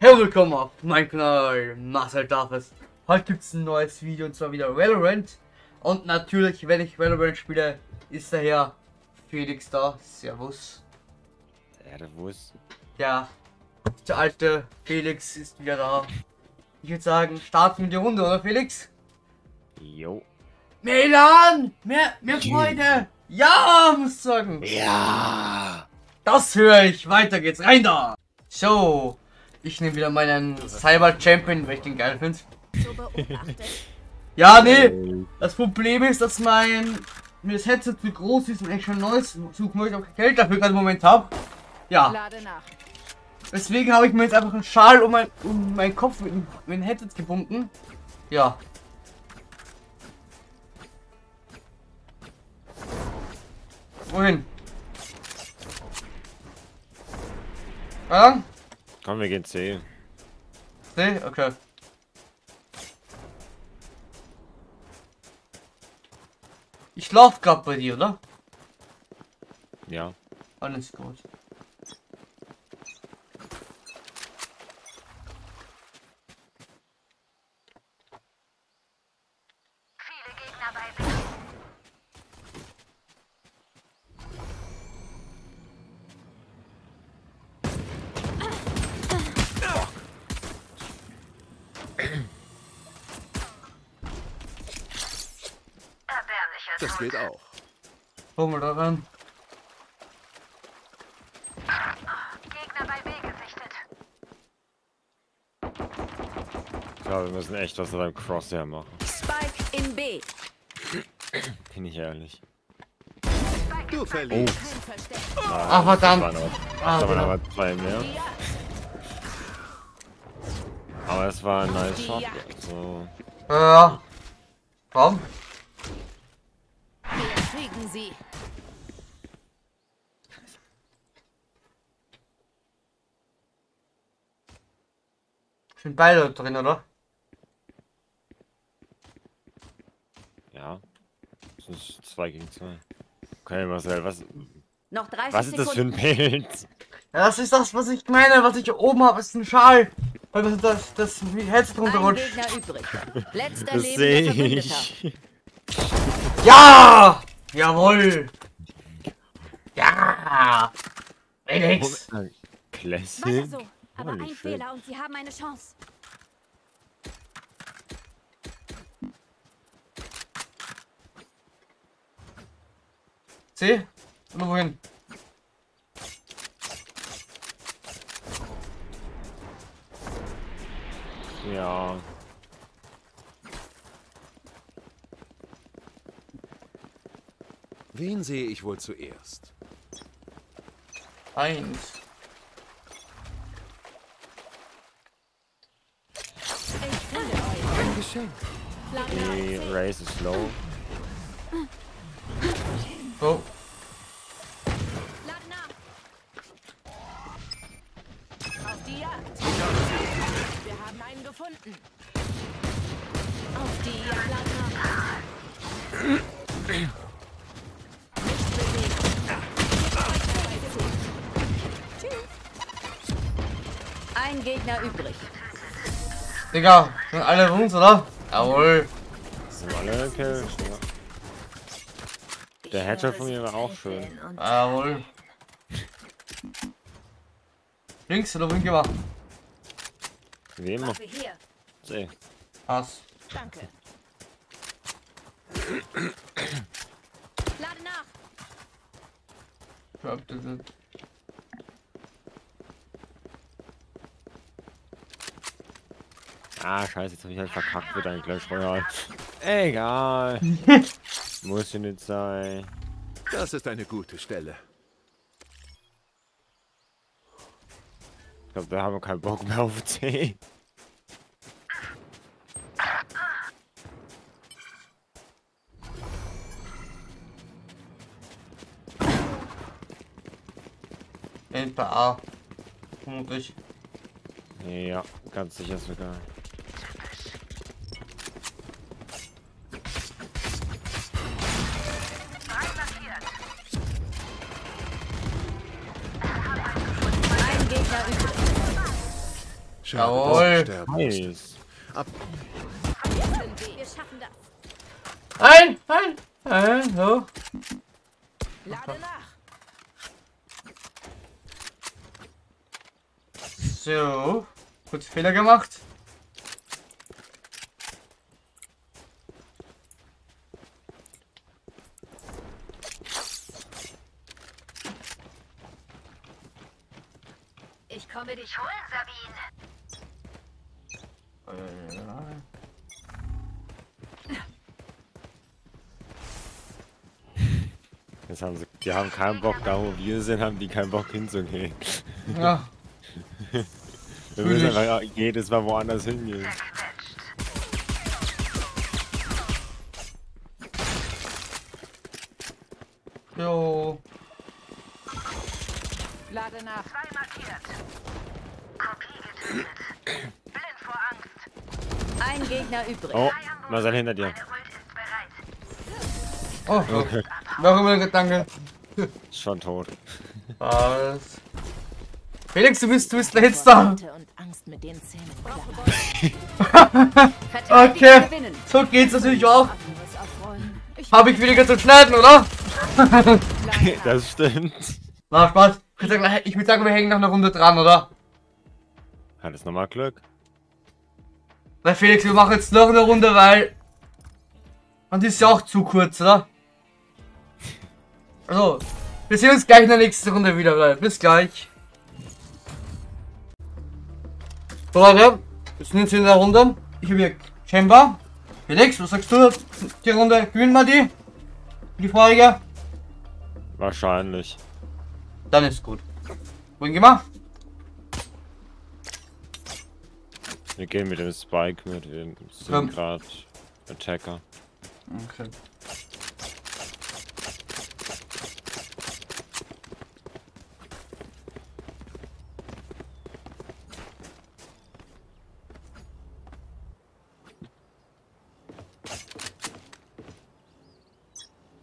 Hey, willkommen auf meinem Kanal Marcel Davis. Heute gibt es ein neues Video und zwar wieder Valorant. Und natürlich, wenn ich Valorant spiele, ist daher Felix da. Servus. Servus. Ja, der alte Felix ist wieder da. Ich würde sagen, starten wir die Runde, oder Felix? Jo. Mehr Elan! Mehr, mehr Freude! Ja, muss ich sagen. Ja. Das höre ich. Weiter geht's. Rein da! So, ich nehme wieder meinen Cyber Champion, weil ich den geil finde. Ja, nee. Das Problem ist, dass mein mir das Headset zu groß ist und ich schon neues suchen möchte, auch kein Geld dafür gerade im Moment habe. Ja, deswegen habe ich mir jetzt einfach einen Schal um, mein, um meinen Kopf mit, dem- mit dem Headset gebunden. Ja. Wohin? Ja? Komm, wir gehen C. Nee? Okay. Ich lauf grad bei dir, oder? Ja. Alles gut. Das geht auch. Guck mal da ran. Gegner bei B gesichtet. Ich glaube, wir müssen echt was beim Crosshair machen. Spike in B. Bin ich ehrlich. Du verlierst. Kein Versteck. Ach, verdammt. Da waren aber, Ah, aber zwei mehr. Aber es war ein nice Shot. So. Ja. Komm. Kriegen sie. Sind beide drin, oder? Ja. Das ist zwei gegen zwei. Okay, Marcel, was, Noch 30 was ist das für ein. Bild? Ja, das ist das, was ich meine. Was ich hier oben habe, ist ein Schal. Weil das, das, das Headset Ein runterrutscht. Gegner übrig. Letzter Das sehe ich. Ja! Jawohl! Ja! Felix! Weiter Classic. so. Aber Holy ein shit. Fehler und sie haben eine Chance. C? Oder wohin? Ja. Wen sehe ich wohl zuerst? Eins. Ein Geschenk. Die Race ist low. So. Ein Gegner übrig. Digga, sind alle Wounds, oder? Jawohl. Das sind alle Kills. Ja. Der Headshot von mir war auch schön. Jawohl. Links oder wohin gemacht? Wie immer. C. Pass. Danke. Lade nach. Bitte. Ah, scheiße, jetzt hab ich halt verkackt mit einem Clash Royale. Egal. Muss ja nicht sein. Das ist eine gute Stelle. Ich glaube, wir haben keinen Bock mehr auf C. Bei A. Vermutlich. Ja, ganz sicher sogar. Schade, Jawohl. sterben. Wir schaffen das. Ein, ein, ein, so. Lade nach. So. Kurz Fehler gemacht. Ich komme dich holen, Sabine. Jetzt haben sie, die haben keinen Bock, da wo wir sind, haben die keinen Bock hinzugehen. Ja. Wir müssen einfach jedes Mal woanders hingehen. Jo. Lade nach. Zwei markiert. Kopie getötet. Blind vor Angst. Ein Gegner übrig. Oh, Marcel hinter dir. Oh, okay. Noch immer ein Gedanke. Ist schon tot. Was? Felix, du bist, du bist der. Verteidiger Okay. So geht's natürlich auch. Aufräumen. Ich Habe ich weniger zu schneiden, oder? Das stimmt. Na, Spaß. Ich würde sagen, wir hängen noch eine Runde dran, oder? Hat es nochmal Glück? Weil Felix, wir machen jetzt noch eine Runde, weil. Und die ist ja auch zu kurz, oder? Also, wir sehen uns gleich in der nächsten Runde wieder, Leute. Bis gleich. So, Leute, wir sind jetzt in der Runde. Ich habe hier Chamber. Felix, was sagst du? Die Runde gewinnen wir die? Die Frage? Wahrscheinlich. Dann ist gut. Wohin gehen wir? Wir gehen mit dem Spike mit dem Ja. sind gerade Attacker. Okay.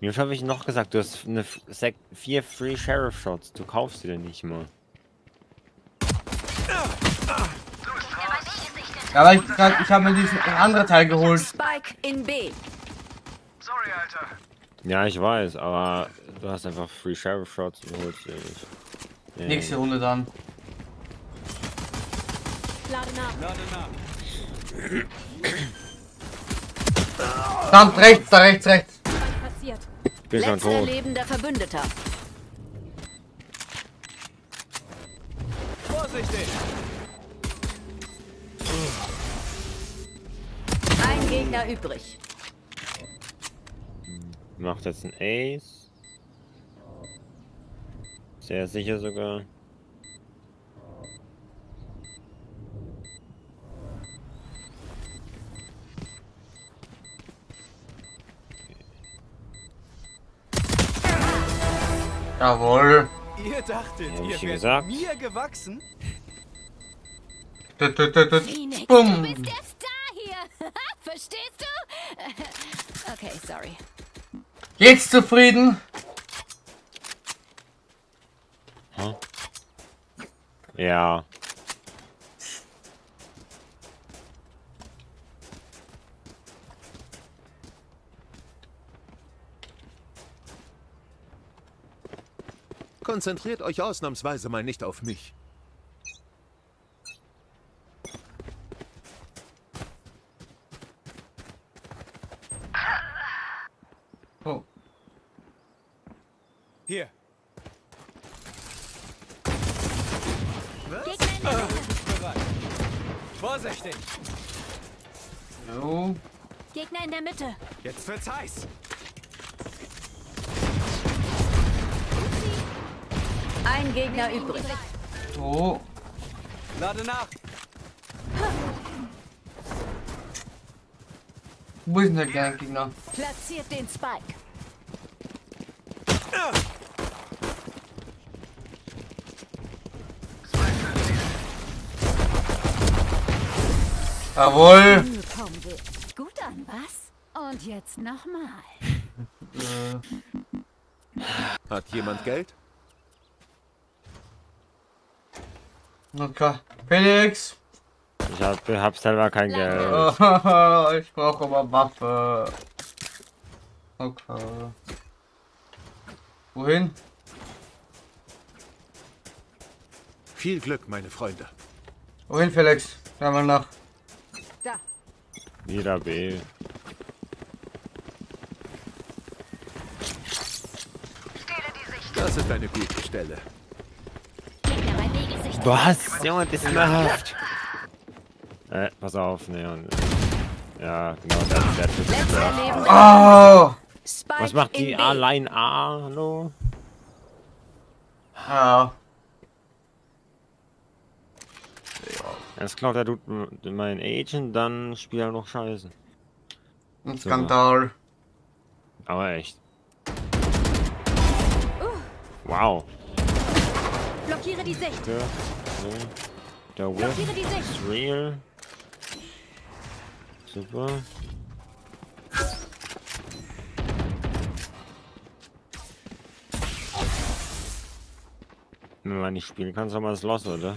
Wie habe ich noch gesagt, du hast eine F- sek- vier Free Sheriff Shots. Du kaufst sie denn nicht mal. Aber ich, ich habe mir diesen anderen Teil geholt. Spike in B. Ja, ich weiß, aber du hast einfach Free Sheriff Shots und holst sie nicht. Nee. Nächste Runde dann. Lade nach. Dann rechts, da rechts, rechts. Passiert. Bin schon Letzter tot. lebender Verbündeter. Ein Gegner übrig. Macht jetzt ein Ace. Sehr sicher sogar. Jawohl. Ihr dachtet, ihr schon wärt gesagt. mir gewachsen? Phoenix, Bumm. du bist der Star hier. Verstehst du? okay, sorry. Jetzt zufrieden? Ja. Konzentriert euch ausnahmsweise mal nicht auf mich. Oh. Hier. Gegner in der Mitte. Bereit. Vorsichtig. So. Gegner in der Mitte. Jetzt wird's heiß. Ein Gegner übrig. So. Lade nach. Wo ist denn der Gegner? Platziert den Spike. Jawohl. Gut an, was? Und jetzt nochmal. Hat jemand Geld? Okay. Felix. Ich hab, hab selber kein Geld. ich brauche aber Waffe. Okay. Wohin? Viel Glück, meine Freunde. Wohin, Felix? Schau mal nach. Da. Wieder B. Stehle die Sicht. Das ist eine gute Stelle. Was? Junge, das ist nervt. Äh, pass auf, ne. Und, ja, genau, das ist der Leben. Oh! Was macht die allein A? Hallo? Ja. Erst klaut der Dude mein Agent, dann spielt er noch Scheiße. Ein Skandal. Aber echt. Wow. Blockiere die Sicht. Der. Der Whip Blockiere die Sicht. ist real. Super. Wenn man nicht spielen kann, soll man es los, oder?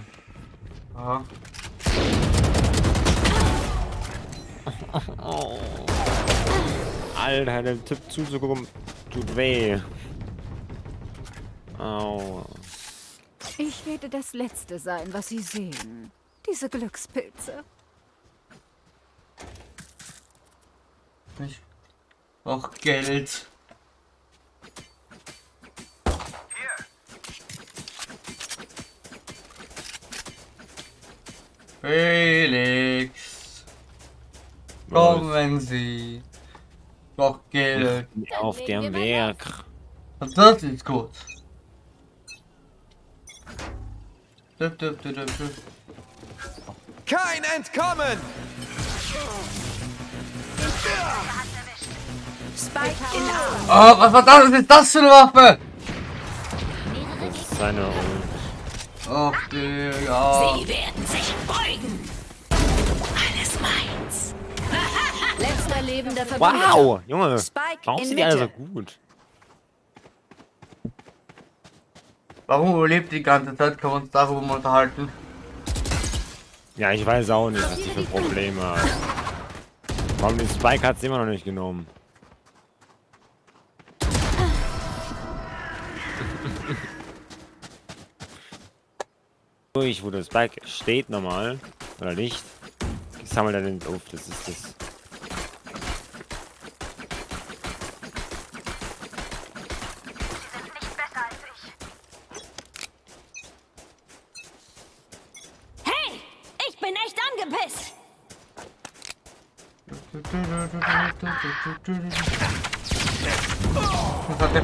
Ja. Alter, dem Tipp zuzugucken tut weh. Au. Ich werde das Letzte sein, was Sie sehen. Diese Glückspilze. Ich brauch Geld. Felix. Kommen Sie. Brauch Geld. Auf dem Werk. Das ist gut. Kein Entkommen! Spike in. Oh, was verdammt ist das für eine Waffe? Das ist seine Ult. Ach, Digga. werden sich beugen. Letzter lebender Verbündeter. Wow, Junge. Spike Warum in sind die alle so gut? Warum überlebt die ganze Zeit? Können wir uns darüber mal unterhalten? Ja, ich weiß auch nicht, was die für Probleme hat. Warum den Spike hat sie immer noch nicht genommen? Durch, wo der Spike steht normal, oder nicht, sammelt er den auf, das ist das.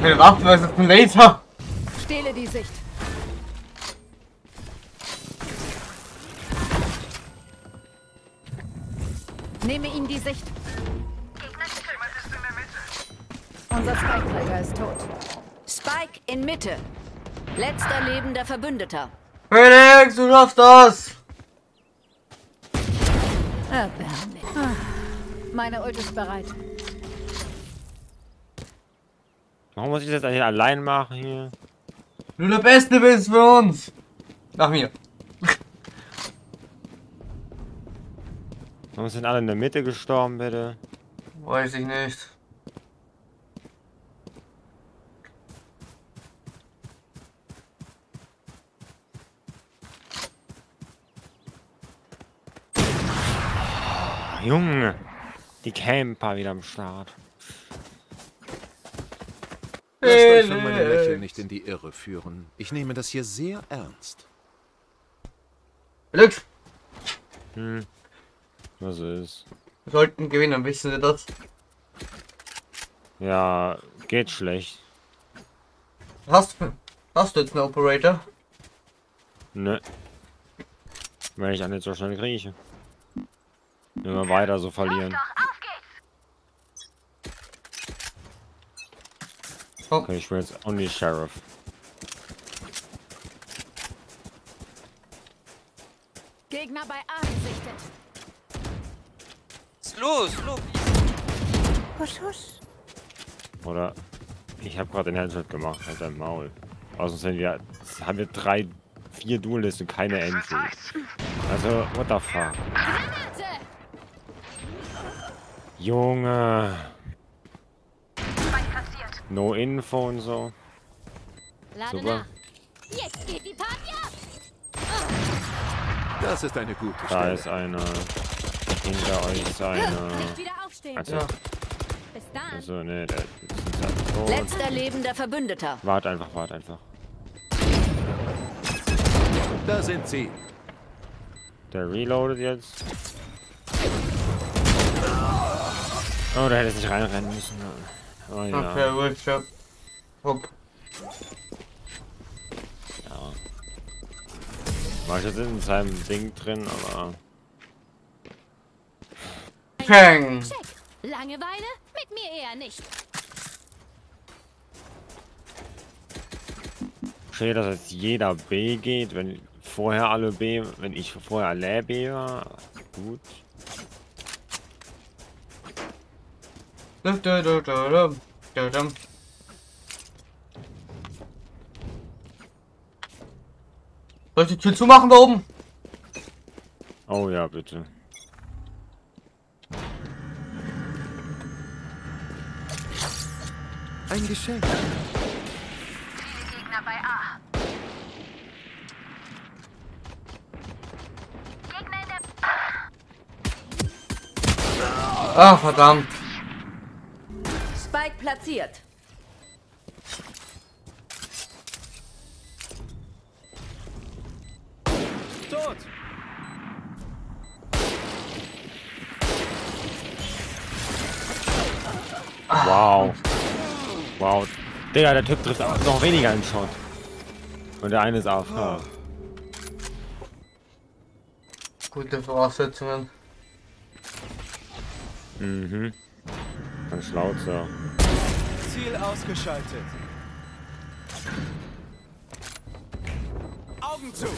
Für eine Waffe? Was ist ein Laser? Stehle die Sicht. Nehme ihm die Sicht. Unser Spike-Träger ist tot. Spike in Mitte. Letzter lebender Verbündeter. Felix, du schaffst das! Erbärmlich. Meine Ult ist bereit. Warum muss ich das hier allein machen hier? Du der Beste bist für uns! Nach mir. Warum sind alle in der Mitte gestorben, bitte? Weiß ich nicht. Junge! Die Camper wieder am Start. Lasst euch von meinem. Lächeln nicht in die Irre führen. Ich nehme das hier sehr ernst. Felix, Hm. Was ist? wir sollten gewinnen, wissen Sie das? Ja, geht schlecht. Hast, hast du jetzt einen Operator? Ne. Weil ich auch nicht so schnell krieche. Wenn wir weiter so verlieren. Doch, auf geht's. Okay, ich will jetzt only Sheriff. Gegner bei A gesichtet. Slow, slow. Husch, husch. Oder ich habe gerade den Headshot gemacht, halt dein Maul. Außerdem sind wir, haben wir drei, vier Duelisten und keine Entry. Also, what the fuck? Junge. No Info und so. Lade Super. nach. Jetzt geht die Party ab! Das ist eine gute Da Stelle. ist einer. Hinter euch ist einer. Wieder aufstehen. Also, Ja. Also ne, der ist halt tot. Letzter lebender Verbündeter. Wart einfach, wart einfach. Da sind sie. Der reloadet jetzt. Oh, da hätte es nicht reinrennen müssen. Oh ja. Okay, gut, ja. Hopp. War ich jetzt in seinem Ding drin, aber. Peng. Check. Langeweile? Mit mir eher nicht. Steht, dass jetzt jeder B geht, wenn vorher alle B, wenn ich vorher alle B war. Gut. Soll ich die Tür zumachen da oben? Oh ja, bitte. Ein Geschenk. Viele Gegner bei A. Gegner in der... Ah, verdammt. Platziert. Tot! Wow. Wow. Digga, der Typ trifft auch noch weniger im Shot. Und der eine ist AFK. Gute Voraussetzungen. Mhm. Schlau so. Ziel ausgeschaltet. Augen zu!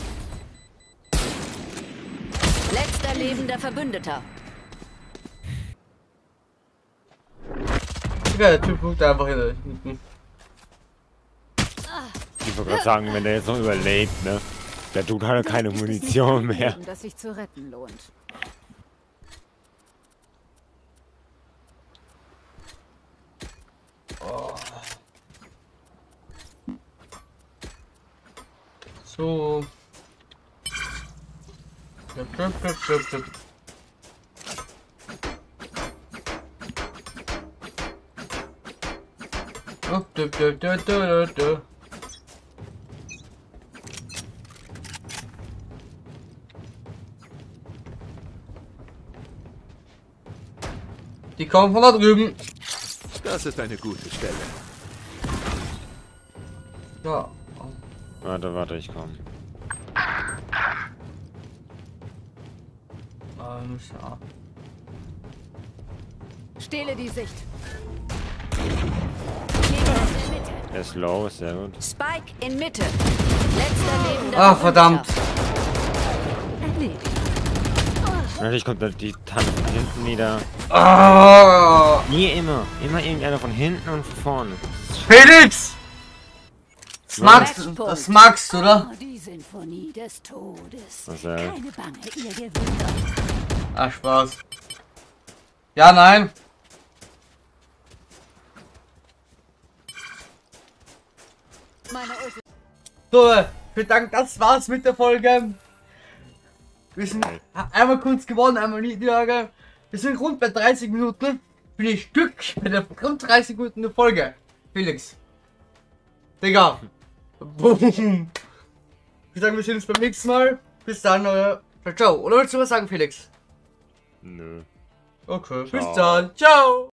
Letzter lebender Verbündeter. Ja, der Typ guckt einfach hinten. Ich wollte gerade sagen, wenn der jetzt noch überlebt, ne? Der tut halt keine Munition mehr. Leben, das sich zu retten lohnt. Jup. Die kommen von da drüben. Das ist eine gute Stelle. Ja. Warte, warte, ich komm. Ähm, ja. Stehle die Sicht. Der ist low, ist sehr gut. Spike in Mitte. Letzter lebender Ah, verdammt. Erledigt. Natürlich kommt da die Tanne von hinten wieder. Ah, Nie immer. Immer irgendeiner von hinten und von vorne. Felix! Das magst, du, das magst du, oder? Oh, die Sinfonie des Todes. Was, äh? Keine Bange, ihr gewinnt. Ah, Spaß. Ja, nein. So, vielen Dank, das war's mit der Folge. Wir sind einmal kurz gewonnen, einmal Niederlage. Wir sind rund bei 30 Minuten. Bin ich Stück bei der rund 30 Minuten der Folge. Felix. Digga. Boom. Ich sagen, wir sehen uns beim nächsten Mal. Bis dann, euer. Ciao, ciao. Oder willst du was sagen, Felix? Nö. Okay, Ciao. bis dann. Ciao.